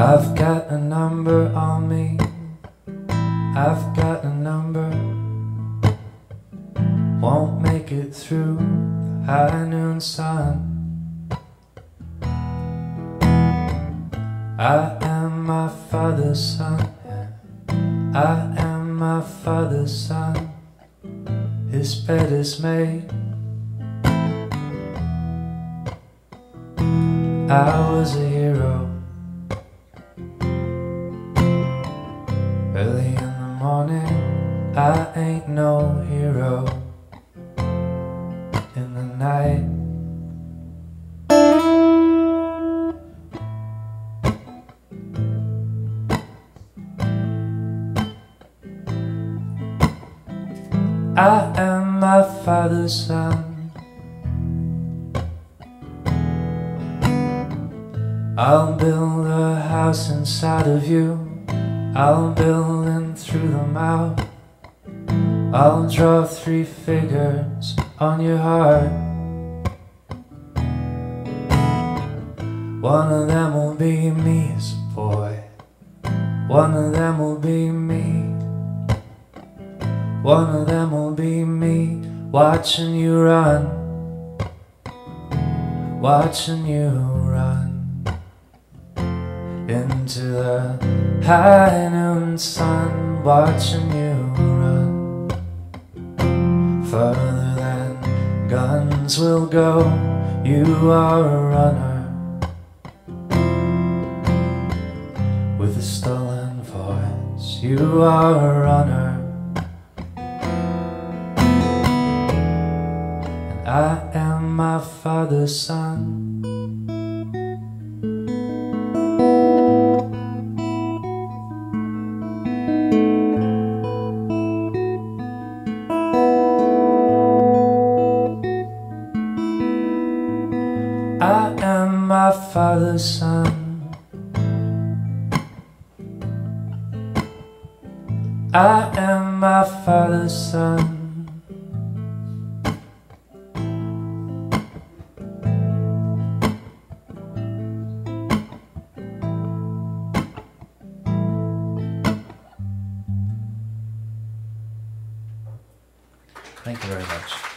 I've got a number on me. I've got a number. Won't make it through the high noon sun. I am my father's son. I am my father's son. His bed is made. I was a hero. Early in the morning, I ain't no hero. In the night, I am my father's son. I'll build a house inside of you. I'll build in through the mouth. I'll draw three figures on your heart. One of them will be me as a boy. One of them will be me. One of them will be me watching you run. Watching you run into the high noon sun, watching you run further than guns will go. You are a runner with a stolen voice. You are a runner. And I am my father's son. father's son I am my father's son Thank you very much.